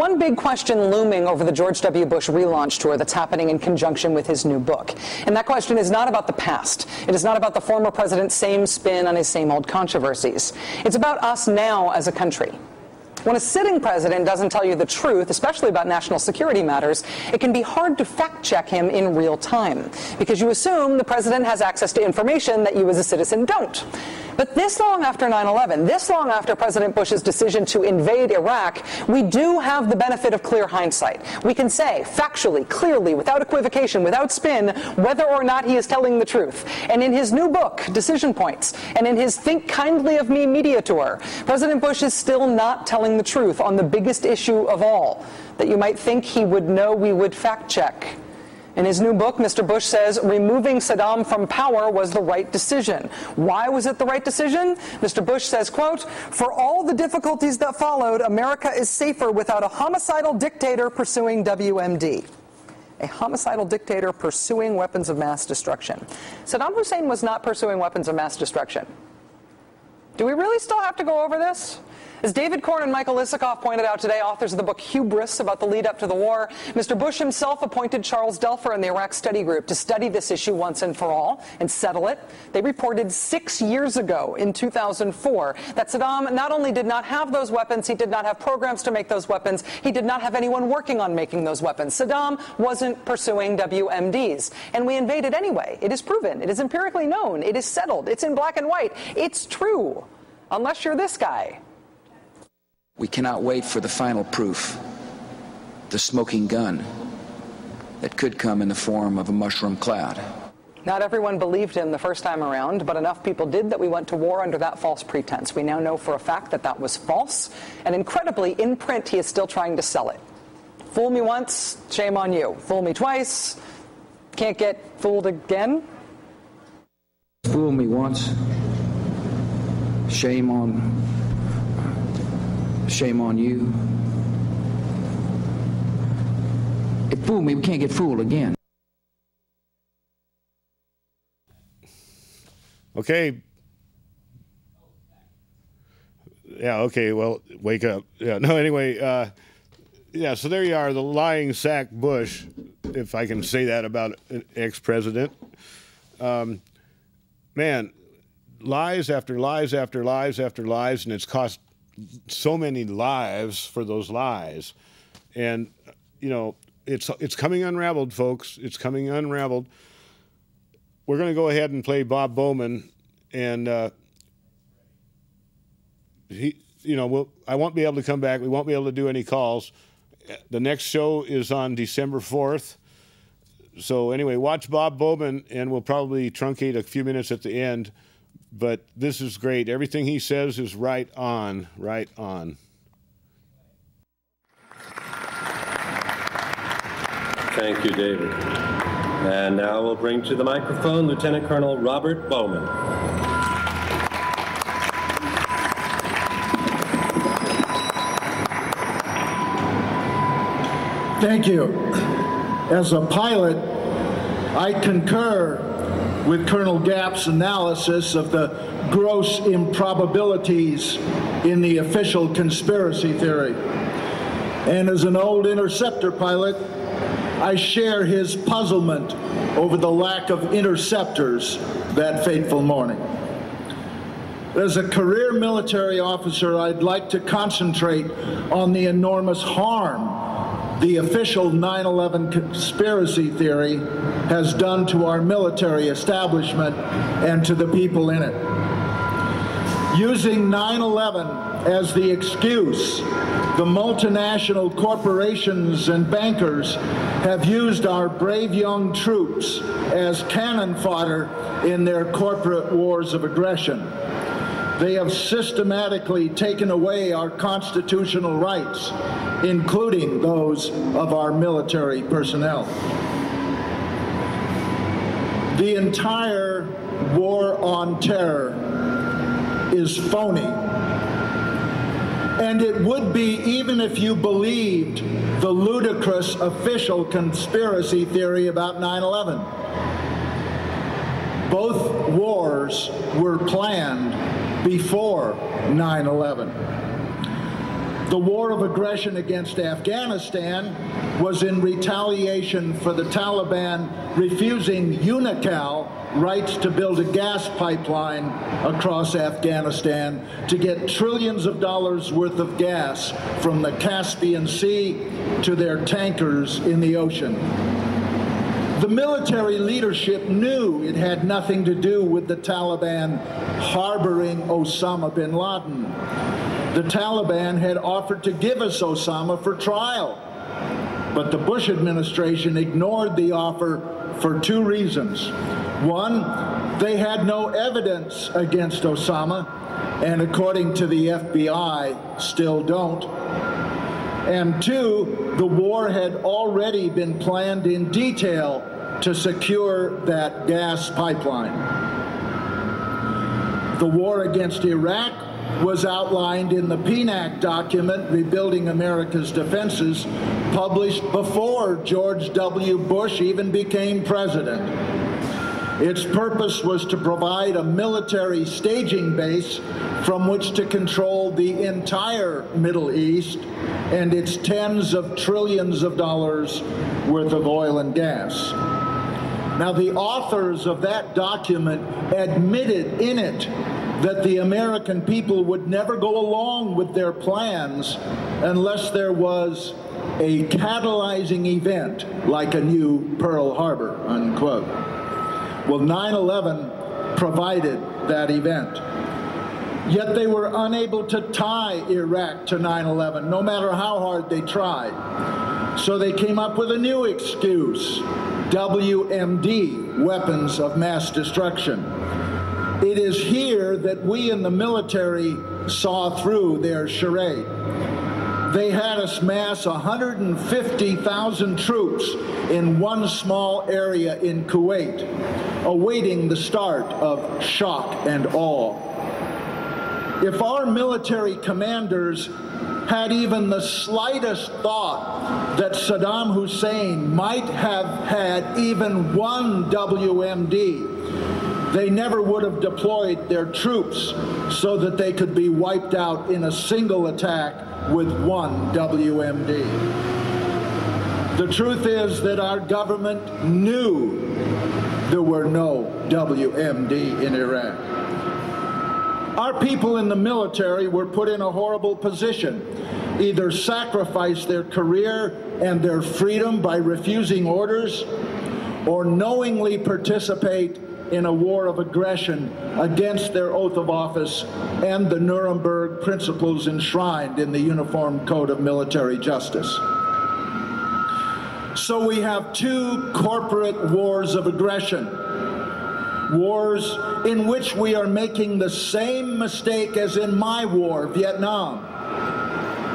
One big question looming over the George W. Bush relaunch tour that's happening in conjunction with his new book. And that question is not about the past. It is not about the former president's same spin on his same old controversies. It's about us now as a country. When a sitting president doesn't tell you the truth, especially about national security matters, it can be hard to fact check him in real time because you assume the president has access to information that you as a citizen don't. But this long after 9 11, this long after President Bush's decision to invade Iraq, we do have the benefit of clear hindsight. We can say, factually, clearly, without equivocation, without spin, whether or not he is telling the truth. And in his new book, Decision Points, and in his Think Kindly of Me media tour, President Bush is still not telling the truth on the biggest issue of all that you might think he would know we would fact check. In his new book, Mr. Bush says removing Saddam from power was the right decision. Why was it the right decision? Mr. Bush says, quote, for all the difficulties that followed, America is safer without a homicidal dictator pursuing WMD a homicidal dictator pursuing weapons of mass destruction. Saddam Hussein was not pursuing weapons of mass destruction. Do we really still have to go over this? As David Corn and Michael Isikoff pointed out today, authors of the book Hubris about the lead up to the war, Mr. Bush himself appointed Charles Duelfer and the Iraq Study Group to study this issue once and for all and settle it. They reported six years ago in 2004 that Saddam not only did not have those weapons, he did not have programs to make those weapons, he did not have anyone working on making those weapons. Saddam wasn't pursuing WMDs. And we invaded anyway. It is proven. It is empirically known. It is settled. It's in black and white. It's true. Unless you're this guy. We cannot wait for the final proof, the smoking gun that could come in the form of a mushroom cloud. Not everyone believed him the first time around, but enough people did that we went to war under that false pretense. We now know for a fact that that was false, and incredibly, in print, he is still trying to sell it. Fool me once, shame on you. Fool me twice, can't get fooled again. Fool me once, shame on Shame on you. It fooled me. We can't get fooled again. Okay. Yeah, okay. Well, wake up. Yeah, no, anyway. Uh, yeah, so there you are, the lying sack Bush, if I can say that about an ex president. Um, man, lies after lies after lies after lies, and it's cost so many lives for those lies. And, you know, it's, it's coming unraveled, folks. It's coming unraveled. We're going to go ahead and play Bob Bowman. And, uh, he, you know, we'll, I won't be able to come back. We won't be able to do any calls. The next show is on December 4th. So, anyway, watch Bob Bowman, and we'll probably truncate a few minutes at the end but this is great. Everything he says is right on, right on. Thank you, David. And now we'll bring to the microphone Lieutenant Colonel Robert Bowman. Thank you. As a pilot, I concur with Colonel Gapp's analysis of the gross improbabilities in the official conspiracy theory. And as an old interceptor pilot, I share his puzzlement over the lack of interceptors that fateful morning. As a career military officer, I'd like to concentrate on the enormous harm the official 9 11 conspiracy theory has done to our military establishment and to the people in it. Using 9 11 as the excuse, the multinational corporations and bankers have used our brave young troops as cannon fodder in their corporate wars of aggression. They have systematically taken away our constitutional rights, including those of our military personnel. The entire war on terror is phony. And it would be even if you believed the ludicrous official conspiracy theory about 9 11. Both wars were planned before 9 11. The war of aggression against Afghanistan was in retaliation for the Taliban refusing Unocal rights to build a gas pipeline across Afghanistan to get trillions of dollars worth of gas from the Caspian Sea to their tankers in the ocean. The military leadership knew it had nothing to do with the Taliban harboring Osama bin Laden. The Taliban had offered to give us Osama for trial, but the Bush administration ignored the offer for two reasons. One, they had no evidence against Osama, and according to the FBI, still don't. And two, the war had already been planned in detail to secure that gas pipeline. The war against Iraq was outlined in the PNAC document, Rebuilding America's Defenses, published before George W. Bush even became president. Its purpose was to provide a military staging base from which to control the entire Middle East and its tens of trillions of dollars worth of oil and gas. Now, the authors of that document admitted in it that the American people would never go along with their plans unless there was a catalyzing event like a new Pearl Harbor, unquote. Well, 9 11 provided that event. Yet they were unable to tie Iraq to 9 11, no matter how hard they tried. So they came up with a new excuse WMD, weapons of mass destruction. It is here that we in the military saw through their charade. They had us mass 150,000 troops in one small area in Kuwait, awaiting the start of shock and awe. If our military commanders had even the slightest thought that Saddam Hussein might have had even one WMD, they never would have deployed their troops so that they could be wiped out in a single attack with one WMD. The truth is that our government knew there were no WMD in Iraq. Our people in the military were put in a horrible position. Either sacrifice their career and their freedom by refusing orders, or knowingly participate in a war of aggression against their oath of office and the Nuremberg principles enshrined in the Uniform Code of Military Justice. So we have two corporate wars of aggression wars in which we are making the same mistake as in my war, Vietnam.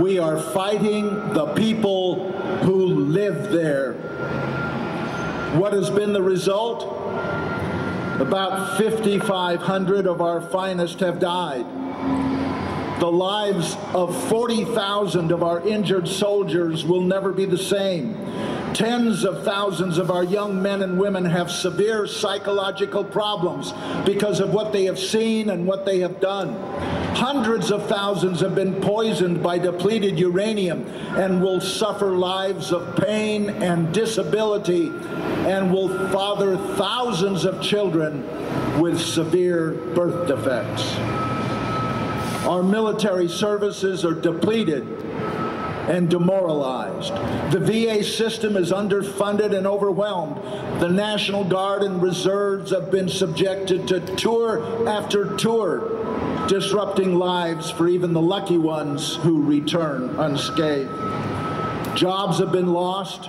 We are fighting the people who live there. What has been the result? About 5,500 of our finest have died. The lives of 40,000 of our injured soldiers will never be the same. Tens of thousands of our young men and women have severe psychological problems because of what they have seen and what they have done. Hundreds of thousands have been poisoned by depleted uranium and will suffer lives of pain and disability and will father thousands of children with severe birth defects. Our military services are depleted and demoralized. The VA system is underfunded and overwhelmed. The National Guard and reserves have been subjected to tour after tour, disrupting lives for even the lucky ones who return unscathed. Jobs have been lost.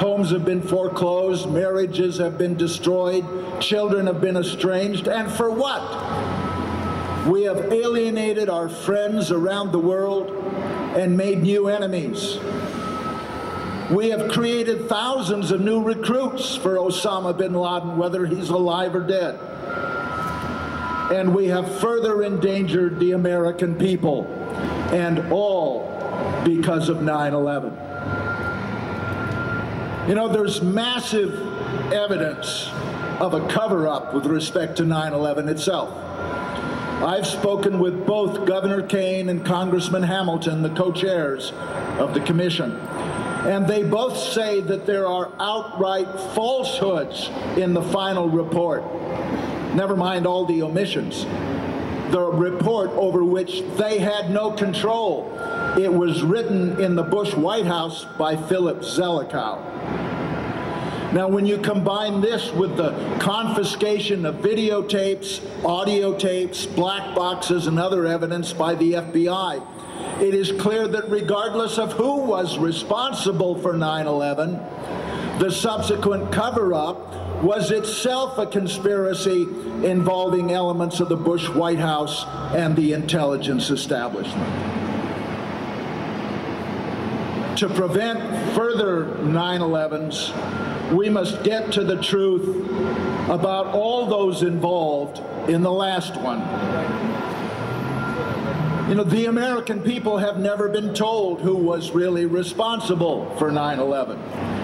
Homes have been foreclosed, marriages have been destroyed, children have been estranged, and for what? We have alienated our friends around the world and made new enemies. We have created thousands of new recruits for Osama bin Laden, whether he's alive or dead. And we have further endangered the American people, and all because of 9 11. You know, there's massive evidence of a cover up with respect to 9 11 itself. I've spoken with both Governor Kean and Congressman Hamilton, the co-chairs of the commission, and they both say that there are outright falsehoods in the final report. Never mind all the omissions. The report over which they had no control. It was written in the Bush White House by Philip Zelikow. Now, when you combine this with the confiscation of videotapes, audio tapes, black boxes, and other evidence by the FBI, it is clear that regardless of who was responsible for 9 11, the subsequent cover up was itself a conspiracy involving elements of the Bush White House and the intelligence establishment. To prevent further 9 11s, we must get to the truth about all those involved in the last one. You know, the American people have never been told who was really responsible for 9 11.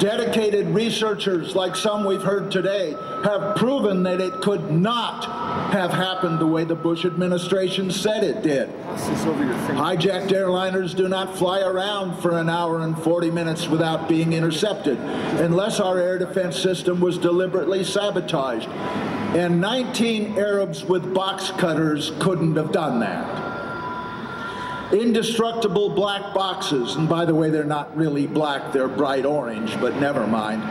Dedicated researchers, like some we've heard today, have proven that it could not have happened the way the Bush administration said it did. Hijacked airliners do not fly around for an hour and 40 minutes without being intercepted, unless our air defense system was deliberately sabotaged. And 19 Arabs with box cutters couldn't have done that indestructible black boxes, and by the way, they're not really black, they're bright orange, but never mind.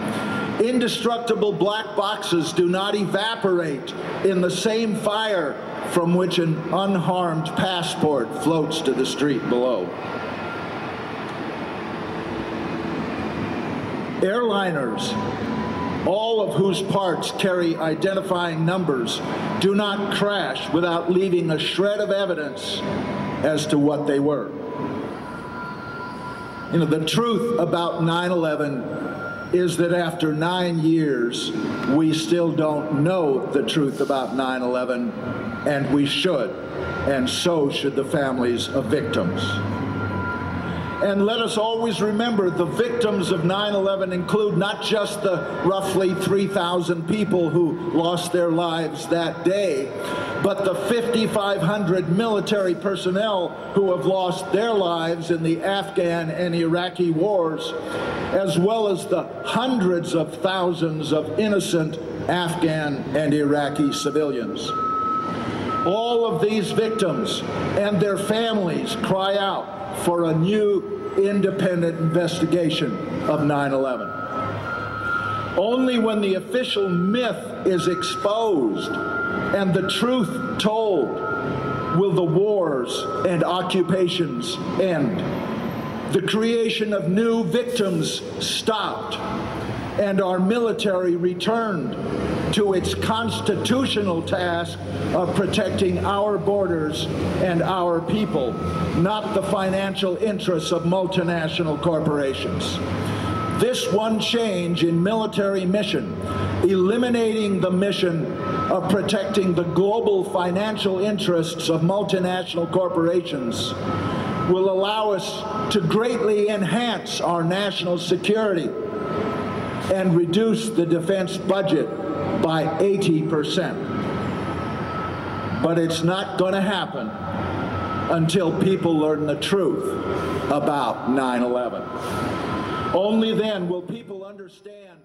Indestructible black boxes do not evaporate in the same fire from which an unharmed passport floats to the street below. Airliners, all of whose parts carry identifying numbers, do not crash without leaving a shred of evidence as to what they were. You know, the truth about 9 11 is that after nine years, we still don't know the truth about 9 11, and we should, and so should the families of victims. And let us always remember the victims of 9 11 include not just the roughly 3,000 people who lost their lives that day, but the 5,500 military personnel who have lost their lives in the Afghan and Iraqi wars, as well as the hundreds of thousands of innocent Afghan and Iraqi civilians. All of these victims and their families cry out for a new independent investigation of 9 11. Only when the official myth is exposed and the truth told will the wars and occupations end. The creation of new victims stopped and our military returned to its constitutional task of protecting our borders and our people, not the financial interests of multinational corporations. This one change in military mission, eliminating the mission of protecting the global financial interests of multinational corporations, will allow us to greatly enhance our national security and reduce the defense budget by 80%. But it's not going to happen until people learn the truth about 9 11. Only then will people understand